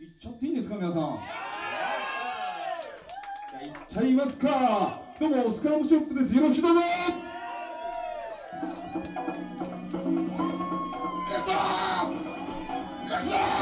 行っちゃっていいんですか皆さん？じゃあ行っちゃいますか。どうもスクラムショップです。よろしくどうぞ！やったー！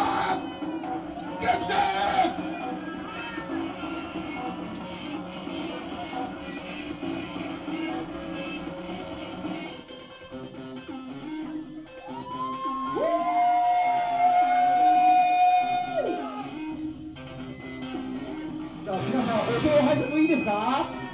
ん音を拝借いいですか？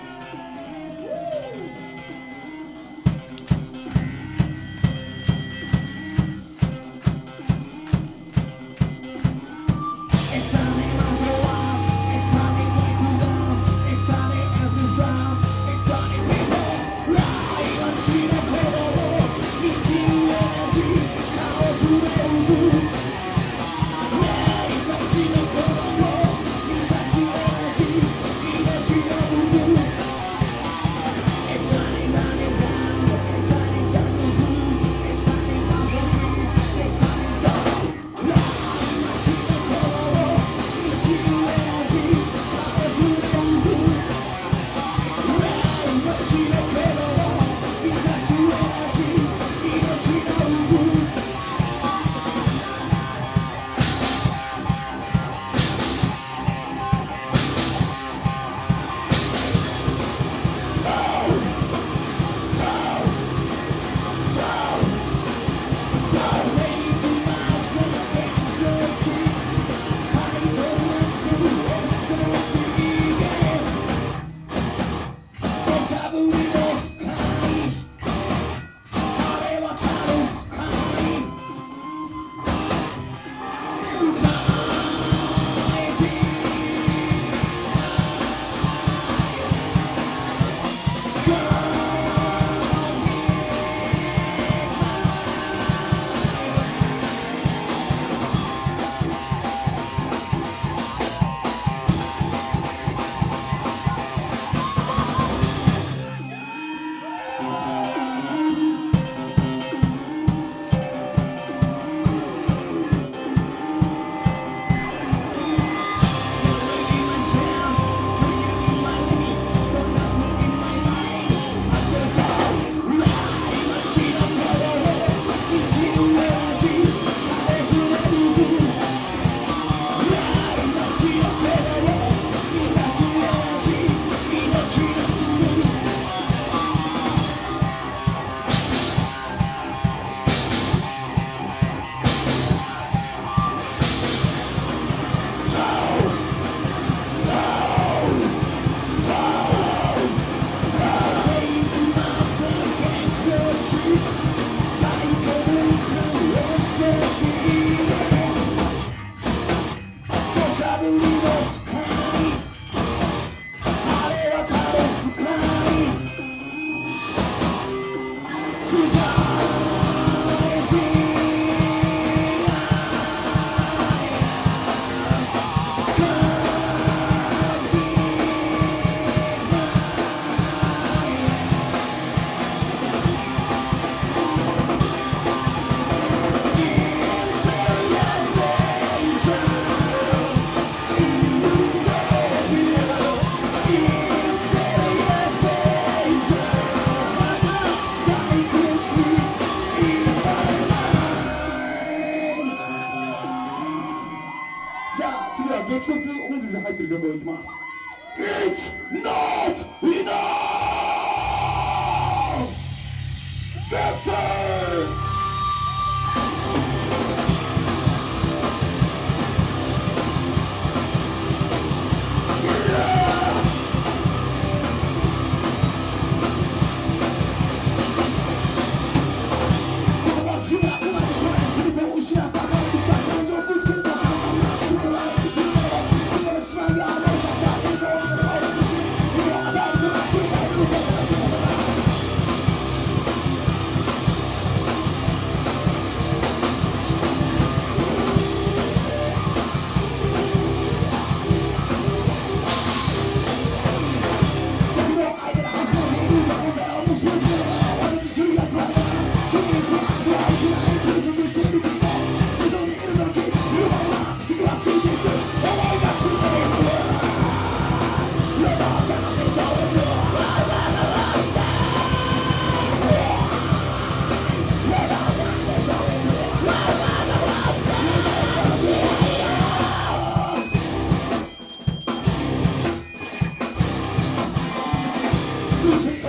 Susie.